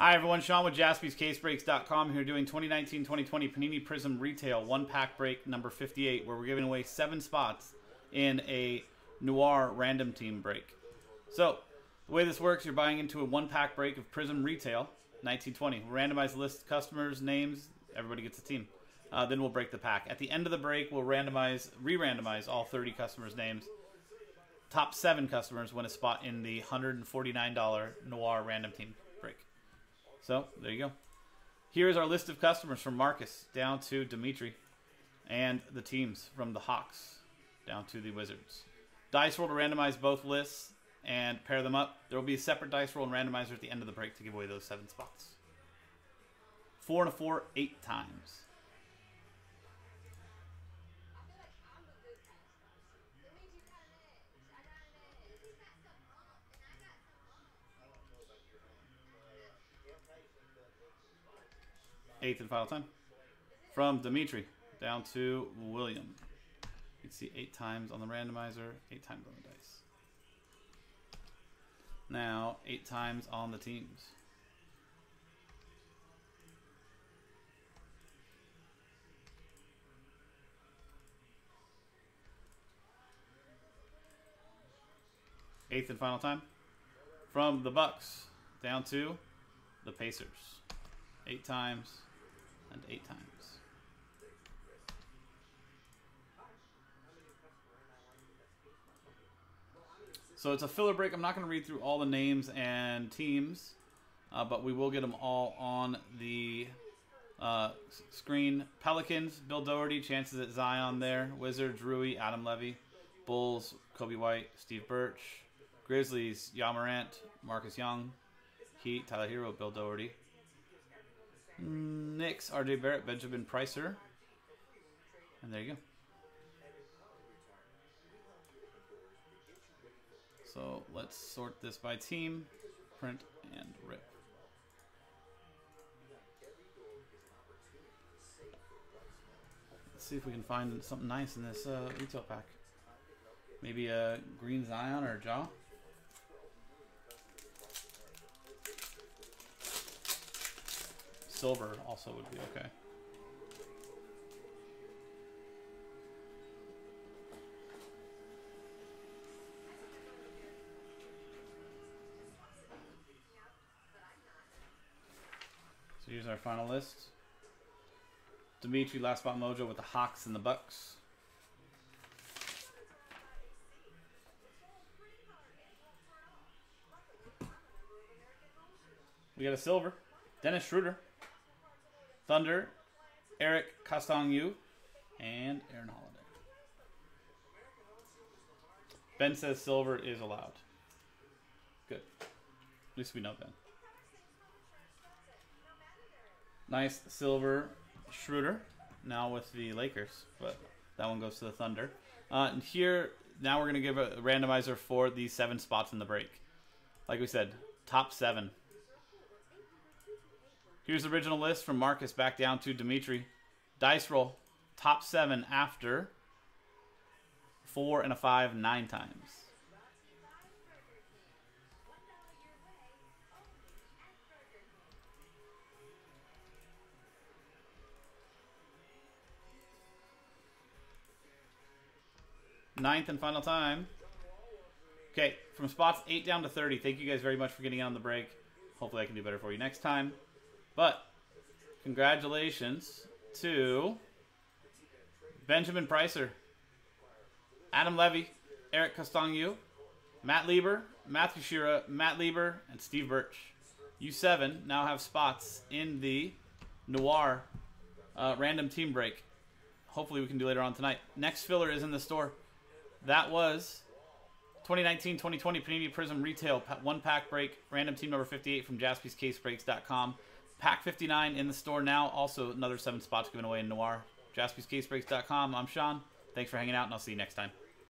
Hi, everyone. Sean with jaspyscasebreaks.com here doing 2019-2020 Panini Prizm Retail one pack break number 58 where we're giving away seven spots in a Noir random team break. So, the way this works, you're buying into a one pack break of Prizm Retail 1920. We'll randomize the list customers, names, everybody gets a team. Uh, then we'll break the pack. At the end of the break, we'll randomize, re-randomize all 30 customers' names. Top seven customers win a spot in the $149 Noir random team. So there you go. Here's our list of customers from Marcus down to Dimitri, and the teams from the Hawks down to the Wizards. Dice roll to randomize both lists and pair them up. There will be a separate dice roll and randomizer at the end of the break to give away those seven spots. Four and a four, eight times. Eighth and final time. From Dimitri down to William. You can see eight times on the randomizer, eight times on the dice. Now, eight times on the teams. Eighth and final time. From the Bucks down to the Pacers. Eight times and eight times. So it's a filler break. I'm not going to read through all the names and teams, uh, but we will get them all on the uh, screen. Pelicans, Bill Doherty, chances at Zion there. Wizards, Rui, Adam Levy. Bulls, Coby White, Steve Birch. Grizzlies, Ja Morant, Marcus Young. Heat, Tyler Herro, Bill Doherty. Knicks, RJ Barrett, Benjamin Pricer. And there you go. So let's sort this by team, print, and rip. Let's see if we can find something nice in this uh, retail pack. Maybe a green Zion or a Ja. Silver also would be okay. So here's our final list. Dimitri last spot mojo with the Hawks and the Bucks. We got a silver. Dennis Schroeder. Thunder. Eric Castagnu. And Aaron Holiday. Ben says silver is allowed. Good. At least we know Ben. Nice silver Schroeder. Now with the Lakers, but that one goes to the Thunder. Uh, and here, now we're going to give a randomizer for the seven spots in the break. Like we said, top seven. Here's the original list from Marcus back down to Dimitri. Dice roll, top seven after four and a five, nine times. Ninth and final time. Okay, from spots 8 down to 30. Thank you guys very much for getting on the break. Hopefully I can do better for you next time. But, congratulations to Benjamin Pricer, Adam Levy, Eric Castagnu, Matt Lieber, Matthew Shira, Matt Lieber, and Steve Birch. You seven now have spots in the Noir uh, random team break. Hopefully we can do later on tonight. Next filler is in the store. That was 2019-2020 Panini Prizm Retail one pack break random team number 58 from jaspyscasebreaks.com. Pack 59 in the store now. Also another seven spots given away in Noir. jaspyscasebreaks.com. I'm Sean. Thanks for hanging out, and I'll see you next time.